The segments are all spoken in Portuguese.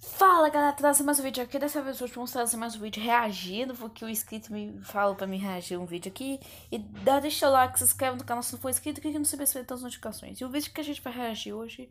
Fala galera, trazendo mais um vídeo aqui. Dessa vez eu vou mostrar mais um vídeo reagindo, porque o inscrito me falou pra me reagir um vídeo aqui. E dá, deixa o like, se inscreve no canal se não for inscrito, clique no sininho para receber as notificações. E o vídeo que a gente vai reagir hoje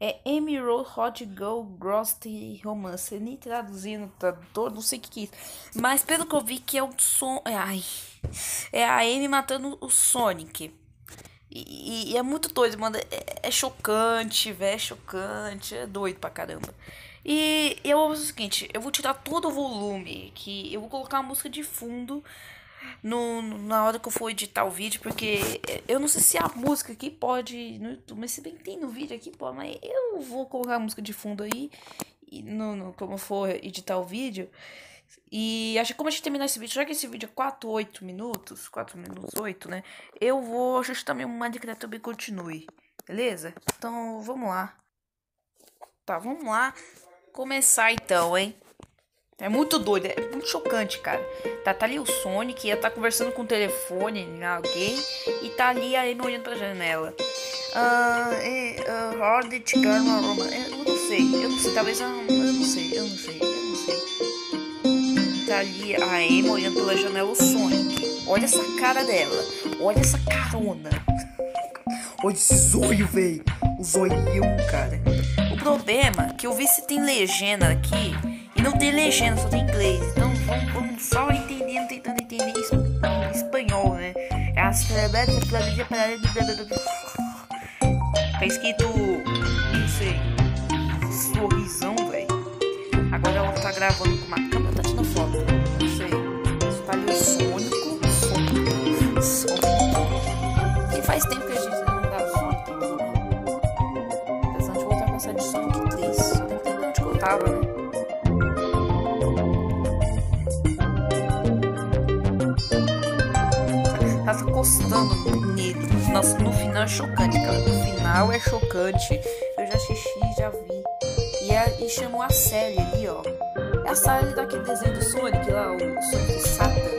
é Road Hot Girl Gross Romance. Nem traduzindo, tradutor, não sei o que, que é isso. Mas pelo que eu vi que é o som. Ai. É a Amy matando o Sonic. E, e, é muito doido, mano. É, é chocante, velho. É chocante. É doido pra caramba. E eu vou fazer o seguinte: eu vou tirar todo o volume. Que eu vou colocar a música de fundo no, na hora que eu for editar o vídeo. Porque eu não sei se a música aqui pode no YouTube. Mas se bem que tem no vídeo aqui, pode. Mas eu vou colocar a música de fundo aí. No, no, como eu for editar o vídeo. E acho que como a gente terminar esse vídeo, já que esse vídeo é 4, 8 minutos, 4 minutos, 8, né? Eu vou ajustar meu modo que também continue, beleza? Então, vamos lá. Tá, vamos lá. Começar então, hein? É muito doido, é muito chocante, cara. Tá, tá ali o Sonic, ia tá conversando com o telefone, alguém, e tá ali a Amy olhando pra janela. Ah, uh, Hornet Garma Roma. Eu não sei, eu não sei, talvez eu, eu não sei, eu não sei, eu não sei. Tá ali a Amy olhando pela janela o Sonic. Olha essa cara dela, olha essa carona. olha esse zóio, velho. O zoião, cara problema que eu vi se tem legenda aqui e não tem legenda, só tem inglês. Então vamos, vamos só entendendo, tentando entender espanhol, né? É as Tá escrito. Não sei. Sorrisão, velho. Agora ela tá gravando com uma câmera, tá tirando foto. Não sei. Só tá ali o Sônico. Sônico. Sônico. E faz tempo que a gente. Tava, né? Tava encostando nele. Nossa, no final é chocante, cara. No final é chocante. Eu já assisti, já vi. E, é, e chamou a Sally ali, ó. É a Sally daquele desenho do Sonic lá, o Sonic Satan.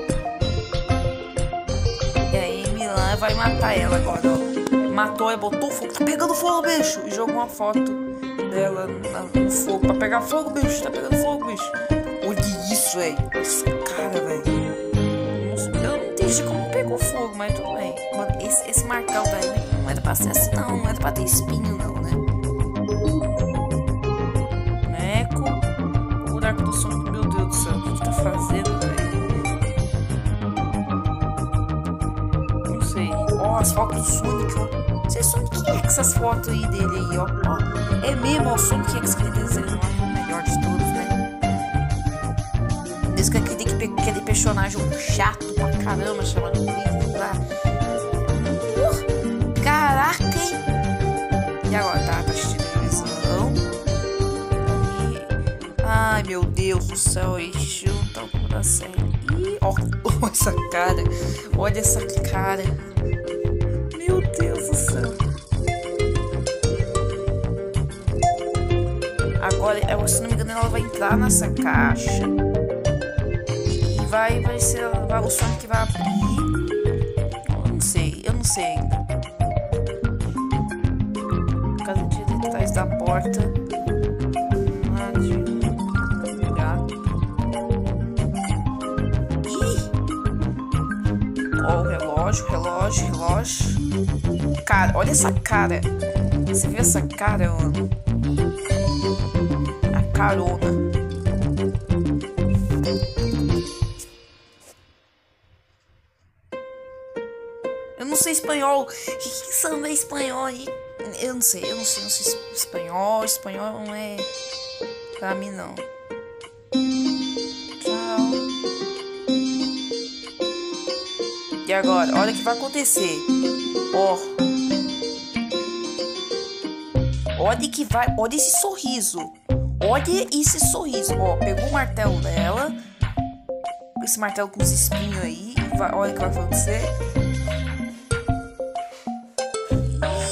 E a Amy lá vai matar ela agora, ó. Matou, e botou fogo. Tá pegando fogo, bicho! E jogou uma foto dela no fogo. Pra pegar fogo, bicho. Tá pegando fogo, bicho. Olha isso, velho. Essa cara, velho. Eu não entendi como pegou fogo, mas tudo bem. Mano, esse, esse marcão daí não era pra ser assim, não. Não era pra ter espinho, não, né? Neco. O buraco do som. Meu Deus do céu. O que, tá fazendo, velho? Não sei. Ó, oh, as fotos do Sonic, ó. Vocês Sonic é essas fotos aí dele aí, ó. ó. É mesmo, ó, o Sonic X que ele desenhou. O melhor de todos, né? Desde que aquele, aquele personagem chato pra caramba, chamado Chris lá. Uh, caraca, hein? E agora, tá? Tá assistindo televisão. E... Ai, meu Deus do céu, e junta o da série. Ih, ó, essa cara. Olha essa cara. Deus do céu. Agora, se não me engano, ela vai entrar nessa caixa. E vai, vai ser. Vai, o Sonic vai abrir. Eu não sei, eu não sei ainda. Casa de detalhes da porta. Relógio, relógio, relógio. Cara, olha essa cara. Você viu essa cara, mano? carona. Eu não sei espanhol. Que, samba é espanhol? Eu não sei, eu não sei, não sei espanhol. Espanhol não é pra mim não. E agora, olha o que vai acontecer. Ó. Olha que vai, olha esse sorriso. Olha esse sorriso. Ó, pegou o martelo dela. Esse martelo com os espinhos aí. Vai, olha o que vai acontecer.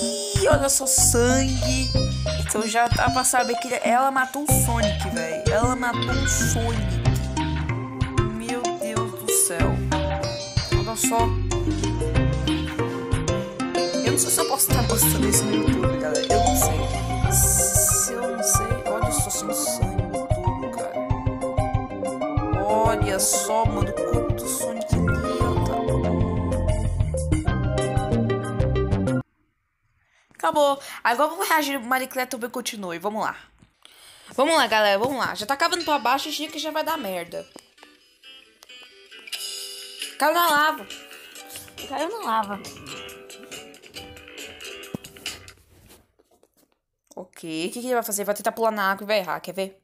Ih, olha só sangue. Então já dá pra saber que ela matou o Sonic, velho. Ela matou o Sonic. Meu Deus do céu. Olha só não sei se eu posso estar postando isso no YouTube, galera. Eu não sei. Se eu não sei, olha só se eu sangue no YouTube, cara. Olha só, mano, quanto Sonic lindo. Acabou. Agora vamos reagir Maricleta também continue. Vamos lá. Vamos lá, galera, vamos lá. Já tá acabando pra baixo, achei que já vai dar merda. Caiu na lava. Caiu na lava. Ok, o que, que ele vai fazer? Vai tentar pular na água e vai errar, quer ver?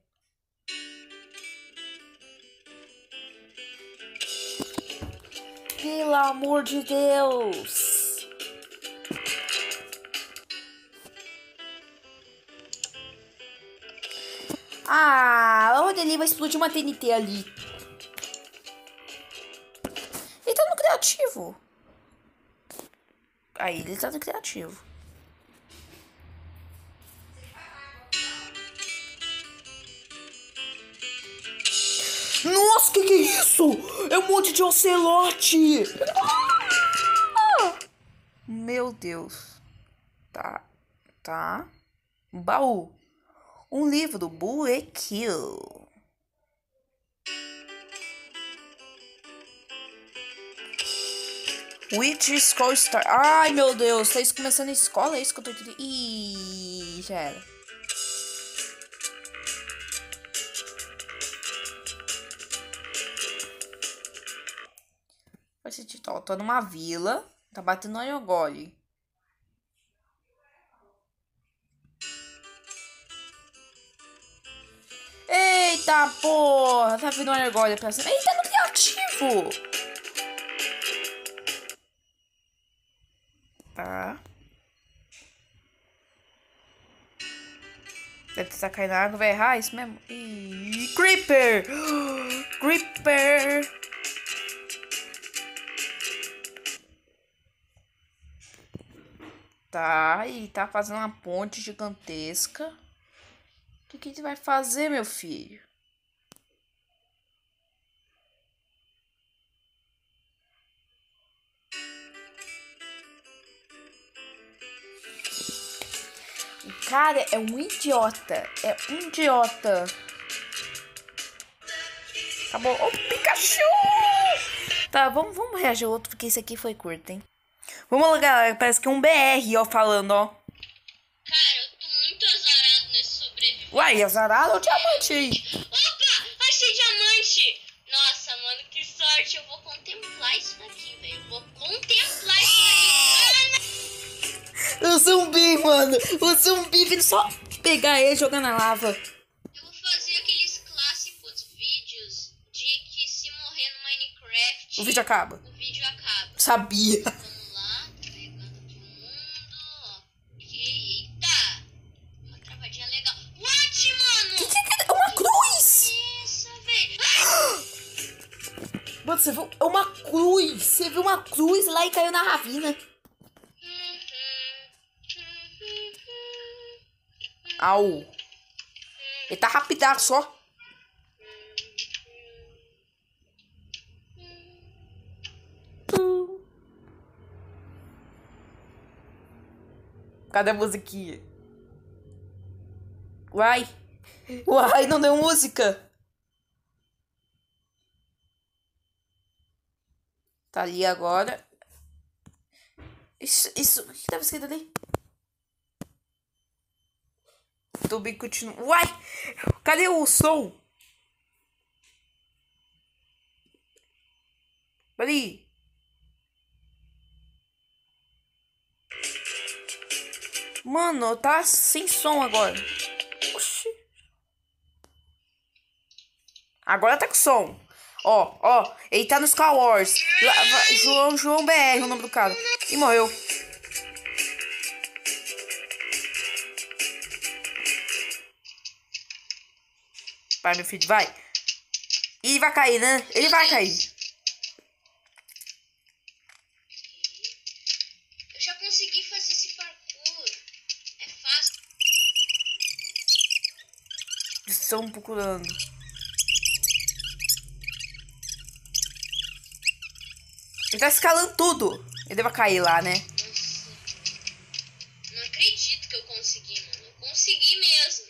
Pelo amor de Deus! Ah, olha ali, vai explodir uma TNT ali. Ele tá no criativo. Aí, ele tá no criativo. Que que é isso? É um monte de ocelote! Meu Deus. Tá. Tá. Um baú. Um livro do Buekill. Witch School Star. Ai, meu Deus. Tá isso começando a escola? É isso que eu tô entendendo? Ih, já era. Esse Titó tá numa vila, tá batendo no Yogoli. Eita porra, tá vindo o Argolha pra cima. Eita, no criativo! Tá. Deve estar caindo na água, vai errar isso mesmo. Ih, Creeper! Creeper! Tá, e tá fazendo uma ponte gigantesca. O que, que você vai fazer, meu filho? O cara é um idiota. É um idiota. Acabou. Ô, oh, Pikachu! Tá, vamos, vamos reagir outro, porque esse aqui foi curto, hein? Vamos lá, galera. Parece que é um BR, ó, falando, ó. Cara, eu tô muito azarado nesse sobrevivente. Uai, azarado ou diamante aí? Opa, achei diamante. Nossa, mano, que sorte. Eu vou contemplar isso daqui, velho. Eu vou contemplar isso daqui. Ah, o zumbi, mano. O zumbi vindo só pegar ele e jogar na lava. Eu vou fazer aqueles clássicos vídeos de que se morrer no Minecraft... O vídeo acaba. O vídeo acaba. Sabia. Você viu? É uma cruz. Você viu uma cruz lá e caiu na ravina. Au. Ele tá rapidaço, só. Cadê a musiquinha? Uai. Uai, não deu música. Tá ali agora. Isso, isso. O que tava escrito ali? Tubi continua. Uai! Cadê o som? Ali. Mano, tá sem som agora. Oxi. Agora tá com som. Ó, ó, ele tá nos Star Wars. João, João BR, o nome do cara. E morreu. Vai, meu filho, vai. E vai cair, né? Ele vai cair. Eu já consegui fazer esse parkour. É fácil. Estão procurando. Ele tá escalando tudo. Ele deve cair lá, né? Não acredito que eu consegui, mano. Eu consegui mesmo.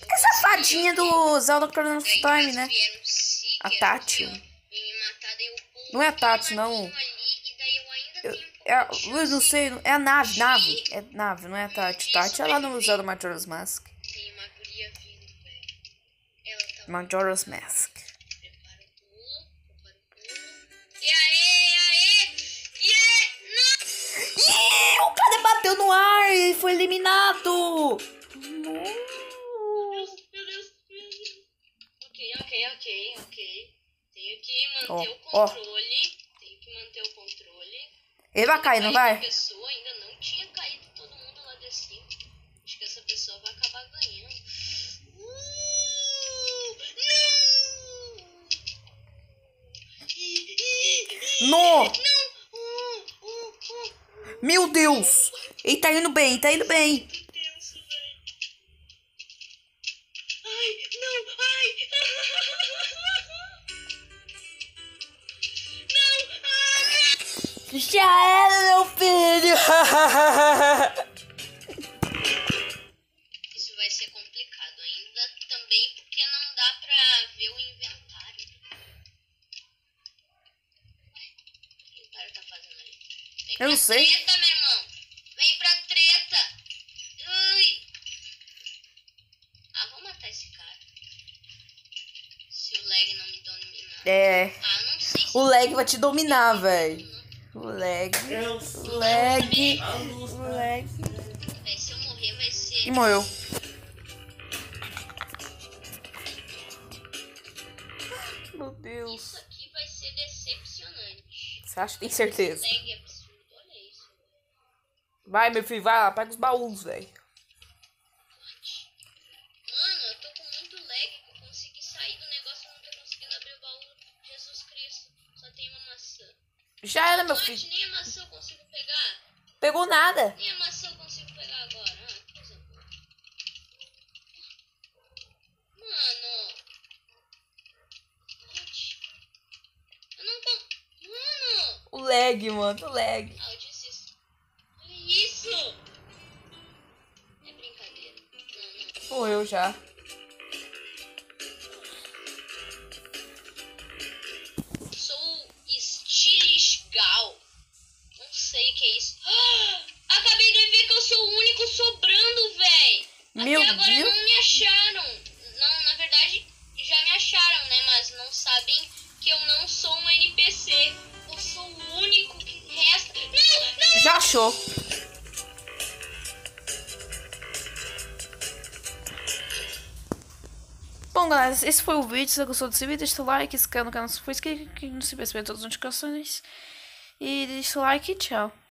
Eu essa fadinha do Zelda Chrono Time, né? A Tati. Não é a Tati, não. Eu é, eu não sei, é a nave, nave. É nave, não é a Tati. Tati é lá no do Majora's Mask. Tem uma guria vindo, velho. Ela tá Majora's Mask. No ar e foi eliminado. Não. Ok, ok, ok, ok. Tenho que manter o controle. Tenho que manter o controle. Ele vai cair, não vai? pessoa, ainda não tinha caído todo mundo lá de cima. Acho que essa pessoa vai acabar ganhando. Uh, não! No! Não! Uh, uh. Meu Deus! Ele tá indo bem, tá indo bem. Ai, não, ai. Não, ai. Já era, meu filho! cara. Se o lag não me dominar. É, Ah, não sei se o lag vai te dominar, velho. O lag, o lag, o lag. Véi, se eu morrer vai ser. E morreu. Meu Deus. Isso aqui vai ser decepcionante. Você acha que tem certeza? Lag absurdo, olha isso. Vai, meu filho, vai lá, pega os baús, velho. Já era, meu filho. nem a maçã eu consigo pegar. Pegou nada. Nem a maçã eu consigo pegar agora. Ah. Mano. Eu não con... Mano. O lag, mano, o lag. Ah, eu desisto. Olha isso. É brincadeira. Não, não. Morreu já. Meu Até agora Deus. não me acharam. Não, na verdade, já me acharam, né? Mas não sabem que eu não sou um NPC. Eu sou o único que resta. Não, não! Já achou. Bom, galera, esse foi o vídeo. Se você gostou desse vídeo, deixa o like, se inscreve no canal se for inscrito, que não se perceber todas as notificações. E deixa o like e tchau.